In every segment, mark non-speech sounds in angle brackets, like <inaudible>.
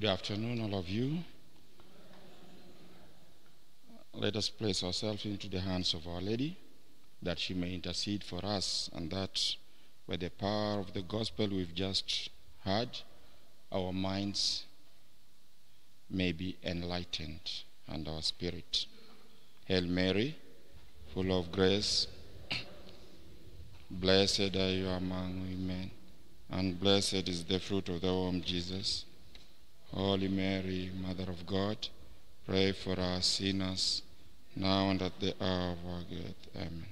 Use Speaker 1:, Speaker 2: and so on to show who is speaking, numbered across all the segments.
Speaker 1: Good afternoon, all of you. Let us place ourselves into the hands of Our Lady that she may intercede for us and that by the power of the gospel we've just heard, our minds may be enlightened and our spirit. Hail Mary, full of grace, <clears throat> blessed are you among women, and blessed is the fruit of the womb, Jesus. Holy Mary, Mother of God, pray for us sinners, now and at the hour of our death. Amen.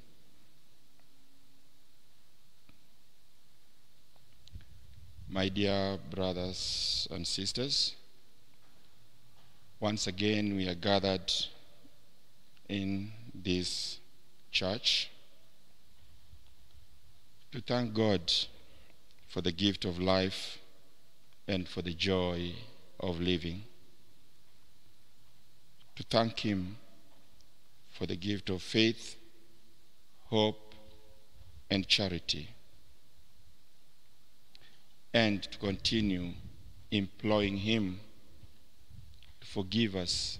Speaker 1: My dear brothers and sisters, once again we are gathered in this church to thank God for the gift of life and for the joy of living, to thank Him for the gift of faith, hope, and charity, and to continue imploring Him to forgive us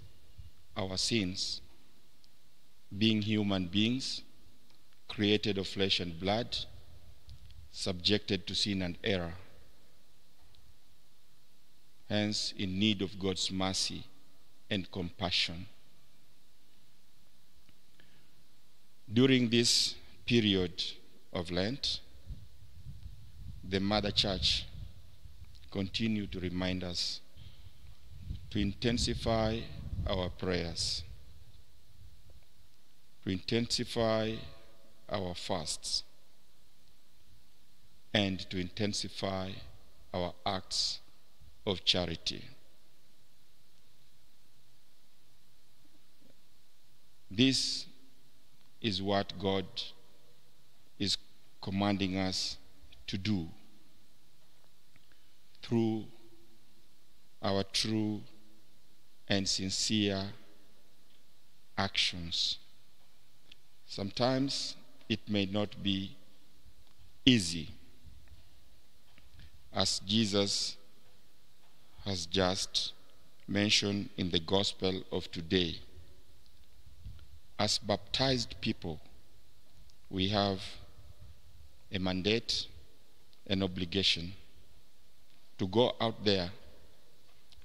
Speaker 1: our sins, being human beings, created of flesh and blood, subjected to sin and error, hence in need of God's mercy and compassion. During this period of Lent, the Mother Church continued to remind us to intensify our prayers, to intensify our fasts, and to intensify our acts of charity. This is what God is commanding us to do through our true and sincere actions. Sometimes it may not be easy, as Jesus has just mentioned in the gospel of today. As baptized people, we have a mandate, an obligation to go out there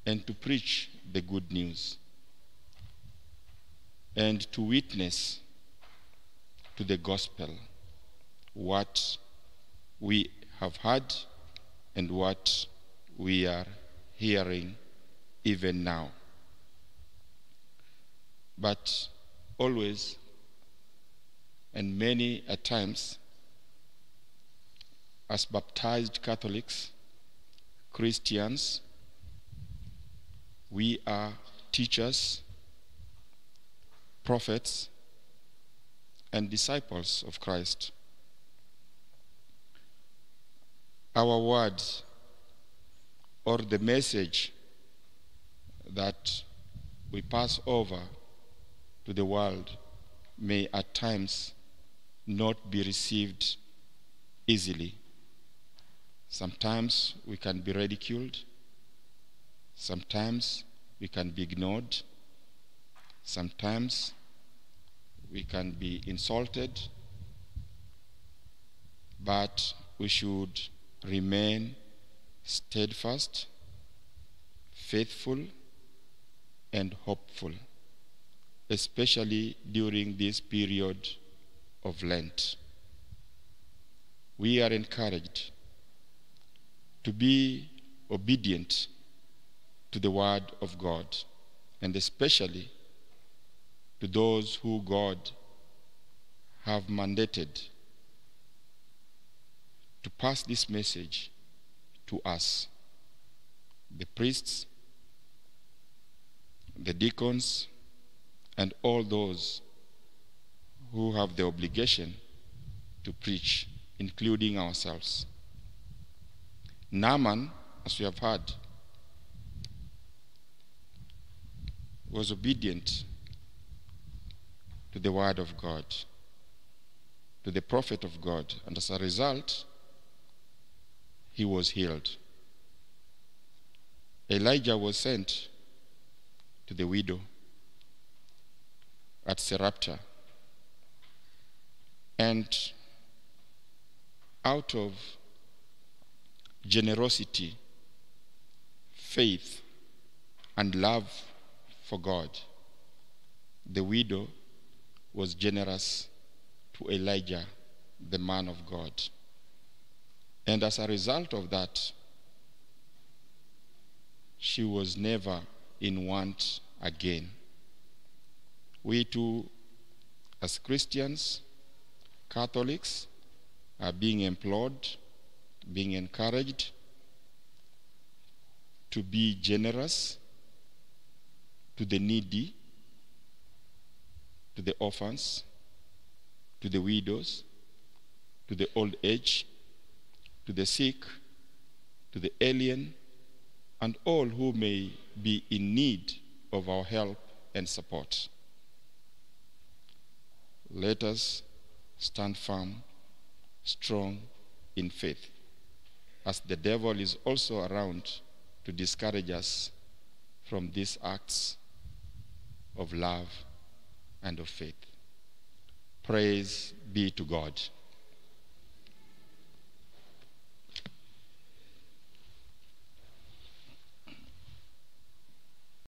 Speaker 1: and to preach the good news and to witness to the gospel what we have heard and what we are hearing even now. But always and many a times, as baptized Catholics, Christians, we are teachers, prophets, and disciples of Christ. Our words or the message that we pass over to the world may at times not be received easily. Sometimes we can be ridiculed. Sometimes we can be ignored. Sometimes we can be insulted. But we should remain steadfast, faithful, and hopeful, especially during this period of Lent. We are encouraged to be obedient to the Word of God, and especially to those who God have mandated to pass this message to us the priests, the deacons, and all those who have the obligation to preach, including ourselves. Naaman, as we have heard, was obedient to the word of God, to the prophet of God, and as a result, he was healed. Elijah was sent to the widow at Sarepta. And out of generosity, faith, and love for God, the widow was generous to Elijah, the man of God. And as a result of that, she was never in want again. We too, as Christians, Catholics, are being implored, being encouraged to be generous to the needy, to the orphans, to the widows, to the old age, to the sick, to the alien, and all who may be in need of our help and support. Let us stand firm, strong in faith, as the devil is also around to discourage us from these acts of love and of faith. Praise be to God.